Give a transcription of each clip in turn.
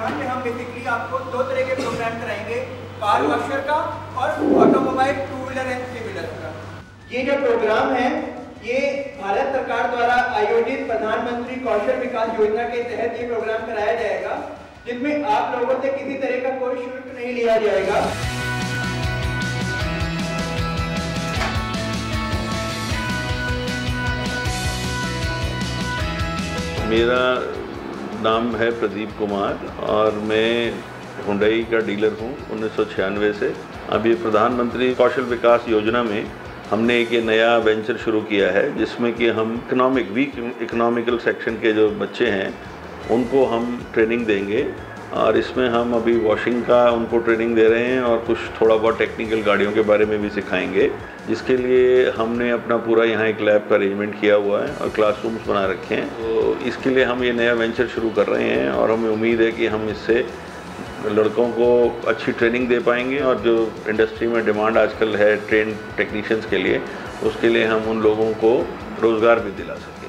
Basically आपको दो तरह के प्रोग्राम कराएँगे कार वॉशर का और automobile two wheeler and three wheeler का। ये जो प्रोग्राम है, ये भारत सरकार द्वारा आयोजित प्रधानमंत्री कौशल विकास योजना के तहत ये प्रोग्राम कराया जाएगा, जिसमें आप लोगों से किसी तरह का कोई शुल्क नहीं लिया जाएगा। मेरा नाम है प्रदीप कुमार और मैं हुडई का डीलर हूँ उन्नीस सौ छियानवे से। अब ये प्रधानमंत्री कौशल विकास योजना में हमने एक ये नया वेंचर शुरू किया है, जिसमें कि हम इकोनॉमिक वीक इकोनॉमिकल सेक्शन के जो बच्चे हैं, उनको हम ट्रेनिंग देंगे। और इसमें हम अभी वॉशिंग का उनको ट्रेनिंग दे रहे हैं और कुछ थोड़ा बहुत टेक्निकल गाड़ियों के बारे में भी सिखाएँगे, जिसके लिए हमने अपना पूरा यहाँ एक लैब का अरेंजमेंट किया हुआ है और क्लासरूम्स बना रखे हैं। तो इसके लिए हम ये नया वेंचर शुरू कर रहे हैं और हमें उम्मीद है कि हम इससे लड़कों को अच्छी ट्रेनिंग दे पाएँगे और जो इंडस्ट्री में डिमांड आजकल है ट्रेन टेक्नीशियंस के लिए, उसके लिए हम उन लोगों को रोज़गार भी दिला सकें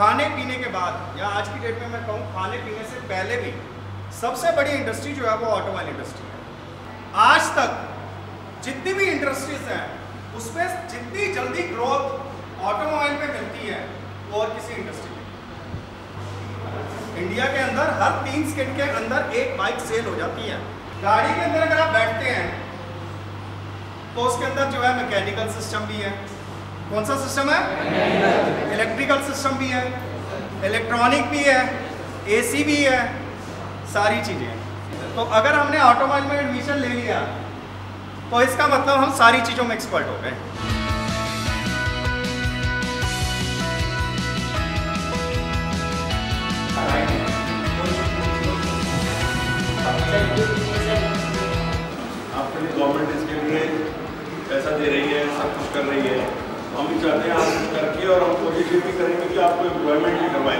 खाने पीने के बाद, या आज की डेट में मैं कहूँ खाने पीने से पहले भी, सबसे बड़ी इंडस्ट्री जो है वो ऑटोमोबाइल इंडस्ट्री है। आज तक जितनी भी इंडस्ट्रीज़ हैं, उसमें जितनी जल्दी ग्रोथ ऑटोमोबाइल में मिलती है, वो और किसी इंडस्ट्री में इंडिया के अंदर हर तीन सेकेंड के अंदर एक बाइक सेल हो जाती है। गाड़ी के अंदर अगर आप बैठते हैं तो उसके अंदर जो है मैकेनिकल सिस्टम भी है कौन सा सिस्टम है? इलेक्ट्रिकल सिस्टम भी है इलेक्ट्रॉनिक भी है एसी भी है, सारी चीज़ें तो अगर हमने ऑटोमोबाइल में एडमिशन ले लिया तो इसका मतलब हम सारी चीज़ों में एक्सपर्ट हो गए। आपके लिए गवर्नमेंट इसके लिए पैसा दे रही है, सब कुछ कर रही है। हम भी चाहते हैं आप करके और हम कोशिश भी करेंगे कि आपको एम्प्लॉयमेंट भी करवाएँ